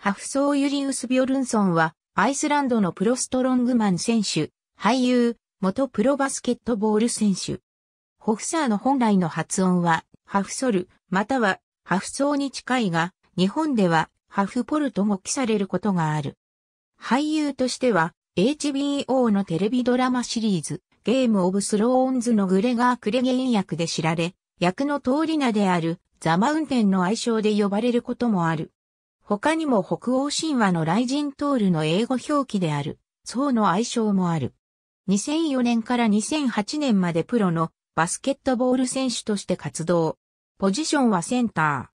ハフソー・ユリウス・ビョルンソンは、アイスランドのプロストロングマン選手、俳優、元プロバスケットボール選手。ホフサーの本来の発音は、ハフソル、または、ハフソーに近いが、日本では、ハフポルとも記されることがある。俳優としては、HBO のテレビドラマシリーズ、ゲームオブスローンズのグレガー・クレゲイン役で知られ、役の通り名であるザ・マウンテンの愛称で呼ばれることもある。他にも北欧神話のライジントールの英語表記である、ソウの愛称もある。2004年から2008年までプロのバスケットボール選手として活動。ポジションはセンタ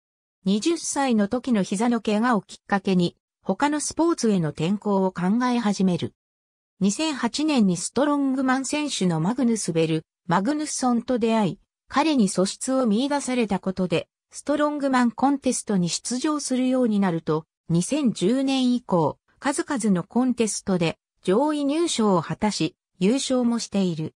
ー。20歳の時の膝の怪我をきっかけに、他のスポーツへの転向を考え始める。2008年にストロングマン選手のマグヌスベル、マグヌスソンと出会い、彼に素質を見出されたことで、ストロングマンコンテストに出場するようになると、2010年以降、数々のコンテストで上位入賞を果たし、優勝もしている。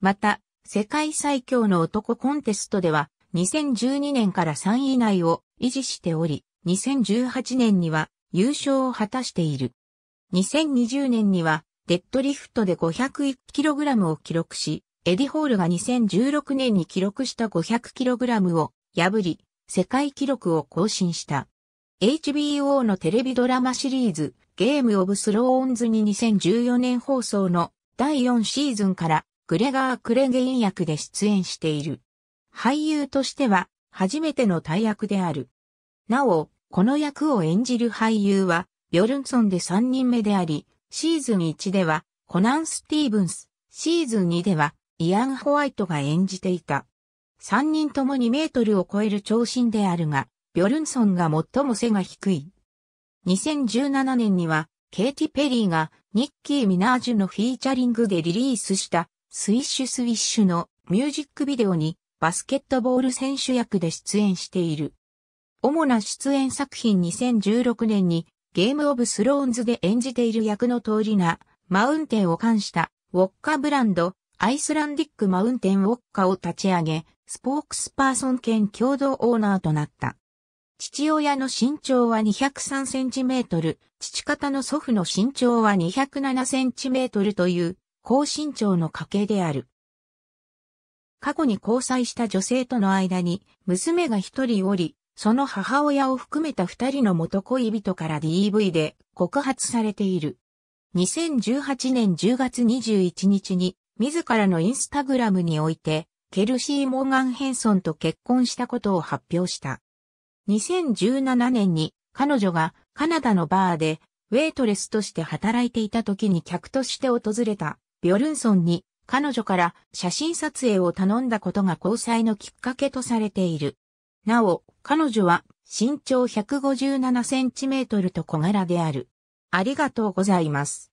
また、世界最強の男コンテストでは、2012年から3位以内を維持しており、2018年には優勝を果たしている。2020年にはデッドリフトで 501kg を記録し、エディホールが2016年に記録した 500kg を破り、世界記録を更新した。HBO のテレビドラマシリーズ、ゲームオブスローンズに2014年放送の第4シーズンからグレガー・クレゲイン役で出演している。俳優としては初めての大役である。なお、この役を演じる俳優は、ビョルンソンで3人目であり、シーズン1ではコナン・スティーブンス、シーズン2ではイアン・ホワイトが演じていた。3人とも2メートルを超える長身であるが、ビョルンソンが最も背が低い。2017年には、ケイティ・ペリーがニッキー・ミナージュのフィーチャリングでリリースしたスウィッシュ・スウィッシュのミュージックビデオにバスケットボール選手役で出演している。主な出演作品2016年にゲームオブスローンズで演じている役の通りな、マウンテンを冠したウォッカブランド、アイスランディックマウンテンウォッカを立ち上げ、スポークスパーソン兼共同オーナーとなった。父親の身長は203センチメートル、父方の祖父の身長は207センチメートルという高身長の家系である。過去に交際した女性との間に娘が一人おり、その母親を含めた二人の元恋人から DV で告発されている。2018年10月21日に自らのインスタグラムにおいてケルシー・モーガン・ヘンソンと結婚したことを発表した。2017年に彼女がカナダのバーでウェイトレスとして働いていた時に客として訪れたビョルンソンに彼女から写真撮影を頼んだことが交際のきっかけとされている。なお、彼女は身長157センチメートルと小柄である。ありがとうございます。